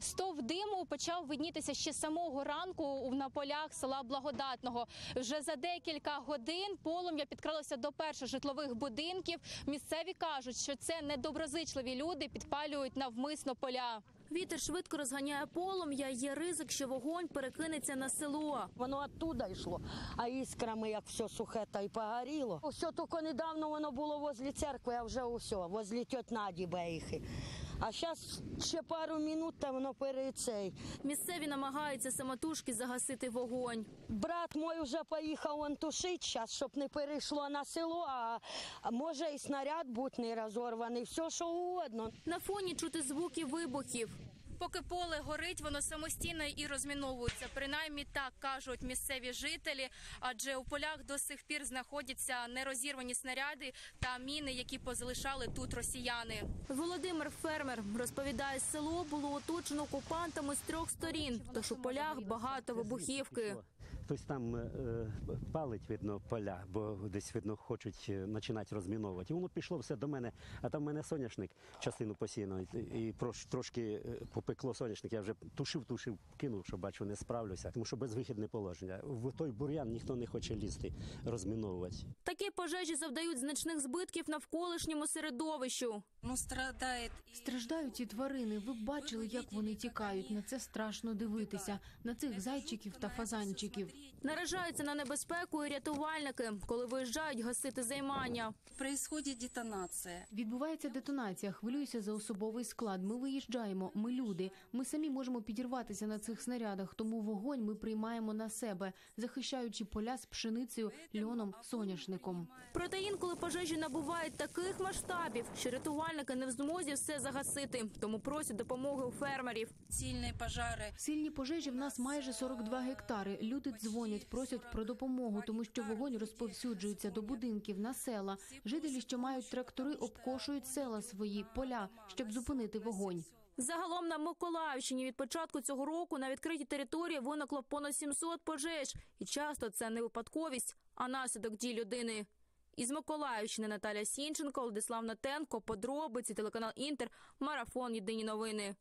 Стов диму почав виднітися ще самого ранку на полях села Благодатного. Вже за декілька годин полум'я підкралося до перших житлових будинків. Місцеві кажуть, що це недоброзичливі люди підпалюють навмисно поля. Вітер швидко розганяє полум'я. Є ризик, що вогонь перекинеться на село. Воно оттуда йшло, а іскрами, як все сухе, та й погоріло. Все тільки недавно воно було возле церкви, а вже усе, возле тьот Наді Бейхи. А зараз ще пару минут, та воно перецей. Місцеві намагаються самотужки загасити вогонь. Брат мой вже поїхав он тушить зараз, щоб не перейшло на село, а а може і снаряд бути не розорваний, все що угодно. На фоні чути звуки вибухів. Поки поле горить, воно самостійно і розміновується. Принаймні так кажуть місцеві жителі, адже у полях до сих пір знаходяться нерозірвані снаряди та міни, які позалишали тут росіяни. Володимир фермер розповідає, село було оточено окупантами з трьох сторін, тож у полях багато вибухівки. Хтось там е, палить, видно, поля, бо десь, видно, хочуть е, починати розміновувати. І воно пішло все до мене, а там в мене соняшник частину посіяно, і трошки е, попекло соняшник. Я вже тушив, тушив, кинув, що бачу, не справлюся, тому що безвихідне положення. В той бур'ян ніхто не хоче лізти, розміновувати. Такі пожежі завдають значних збитків навколишньому середовищу. Ну, страдает и Страждають ці тварини. Ви бачили, як вони тікають. На це страшно дивитися. На цих зайчиків та фазанчиків. Наражаються на небезпеку і рятувальники, коли виїжджають гасити займання. происходит детонация. Відбувається детонація. Хвилююся за особовий склад. Ми виїжджаємо. Ми люди. Ми самі можемо підірватися на цих снарядах. Тому вогонь ми приймаємо на себе, захищаючи поля з пшеницею, льоном, соняшником. Проте інколи пожежі набувають таких масштабів, що рятувальники не в змозі все загасити, тому просять допомоги у фермерів. Сильные пожары. Сильні пожежі в нас майже 42 гектари. Люди дзвонять, просять про допомогу, тому що вогонь розповсюджується до будинків, на села. Жителі, що мають трактори, обкошують села свої поля, щоб зупинити вогонь. Загалом на Миколаївщині від початку цього року на відкритій території виникло понад 700 пожеж, і часто це не випадковість, а наслідок дій людини. Із Миколаївщини Наталя Сінченко, Владислав Натенко, подробиці, телеканал Інтер, марафон Єдині новини.